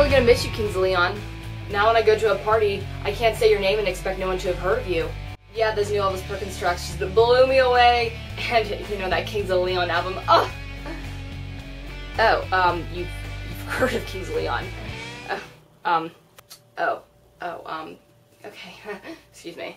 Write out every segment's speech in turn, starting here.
really gonna miss you, Kings Leon. Now when I go to a party, I can't say your name and expect no one to have heard of you. Yeah, those new Elvis Perkins tracks just blew me away, and you know that Kings of Leon album. Oh, oh, um, you've, you've heard of Kings of Leon? Oh, um, oh, oh, um, okay. Excuse me.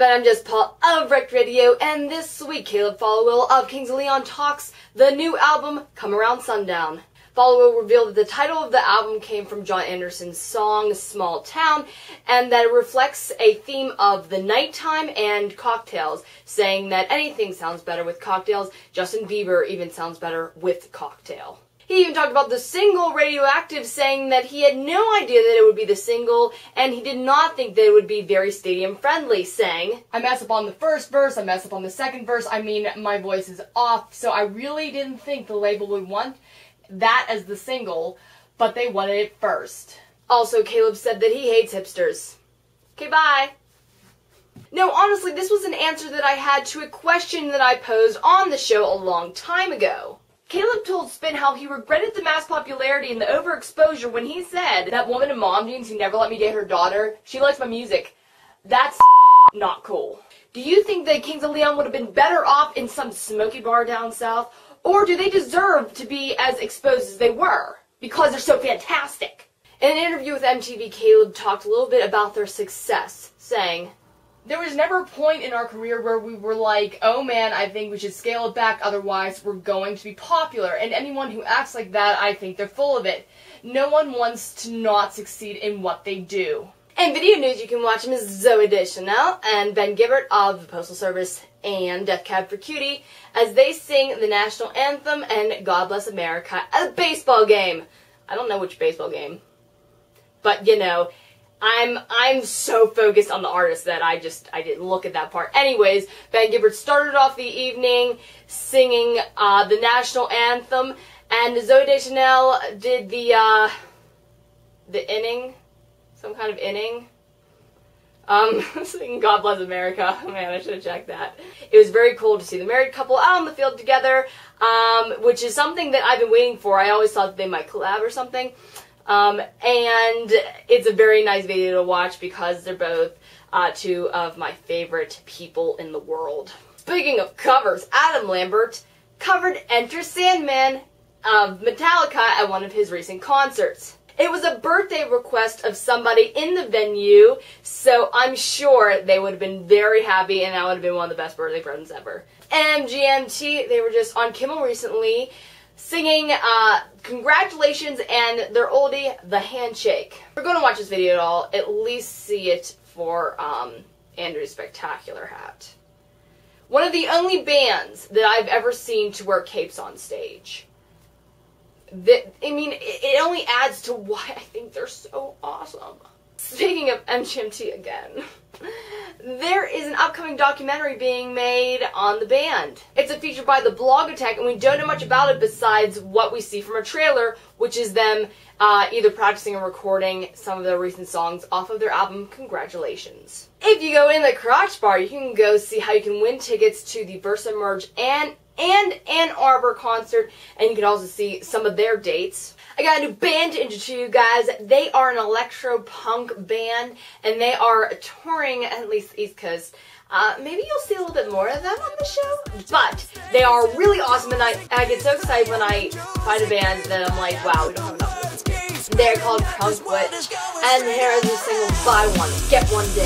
Everybody, I'm Jess Paul of Wrecked Radio, and this week Caleb Followill of Kings of Leon talks the new album Come Around Sundown. Followill revealed that the title of the album came from John Anderson's song Small Town, and that it reflects a theme of the nighttime and cocktails, saying that anything sounds better with cocktails. Justin Bieber even sounds better with cocktail. He even talked about the single Radioactive, saying that he had no idea that it would be the single, and he did not think that it would be very stadium friendly, saying, I mess up on the first verse, I mess up on the second verse, I mean, my voice is off, so I really didn't think the label would want that as the single, but they wanted it first. Also, Caleb said that he hates hipsters. Okay, bye. No, honestly, this was an answer that I had to a question that I posed on the show a long time ago. Caleb told Spin how he regretted the mass popularity and the overexposure when he said, That woman in mom jeans who never let me date her daughter, she likes my music. That's not cool. Do you think the Kings of Leon would have been better off in some smoky bar down south? Or do they deserve to be as exposed as they were? Because they're so fantastic. In an interview with MTV, Caleb talked a little bit about their success, saying, there was never a point in our career where we were like, oh man, I think we should scale it back, otherwise we're going to be popular. And anyone who acts like that, I think they're full of it. No one wants to not succeed in what they do. In video news, you can watch Ms. Zooey Deschanel and Ben Gibbard of the Postal Service and Death Cab for Cutie as they sing the national anthem and God Bless America at a baseball game. I don't know which baseball game, but you know, I'm I'm so focused on the artist that I just I didn't look at that part. Anyways, Ben Gibbard started off the evening singing uh, the national anthem, and Zooey Deschanel did the uh, the inning, some kind of inning. Um, singing God Bless America. Man, I should have checked that. It was very cool to see the married couple out on the field together, um, which is something that I've been waiting for. I always thought they might collab or something. Um, and it's a very nice video to watch because they're both uh, two of my favorite people in the world. Speaking of covers, Adam Lambert covered Enter Sandman of Metallica at one of his recent concerts. It was a birthday request of somebody in the venue, so I'm sure they would have been very happy and that would have been one of the best birthday presents ever. MGMT, they were just on Kimmel recently singing uh, congratulations and their oldie, The Handshake. You're going to watch this video at all, at least see it for um, Andrew's Spectacular Hat. One of the only bands that I've ever seen to wear capes on stage. That, I mean, it, it only adds to why I think they're so awesome. Speaking of MGMT again, there is an upcoming documentary being made on the band. It's a feature by the Blog Attack, and we don't know much about it besides what we see from a trailer, which is them uh, either practicing or recording some of their recent songs off of their album Congratulations. If you go in the Crotch Bar, you can go see how you can win tickets to the VersaEmerge and and Anarbor concert, and you can also see some of their dates. I got a new band to introduce you guys. They are an electro punk band, and they are touring at least East Coast. Uh, maybe you'll see a little bit more of them on the show, but they are really awesome, and I, I get so excited when I find a band that I'm like, wow, we don't have enough. They're called Crunk Witch, and here is their single Buy One, Get One Day.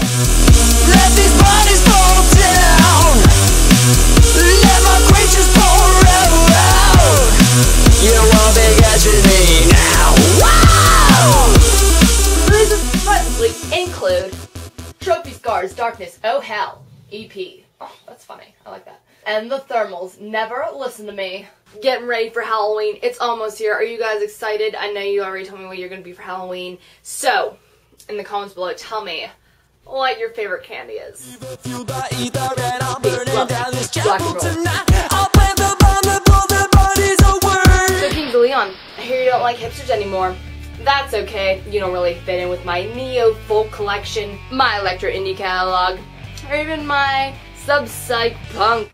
Include Trophy Scars, Darkness, Oh Hell, EP. Oh, that's funny. I like that. And the Thermals, Never Listen to Me. Getting ready for Halloween. It's almost here. Are you guys excited? I know you already told me what you're going to be for Halloween. So, in the comments below, tell me what your favorite candy is. Peace, love, black and roll. So Kings of Leon, I hear you don't like hipsters anymore. That's okay, you don't really fit in with my neo folk collection, my electro indie catalog, or even my sub psych punk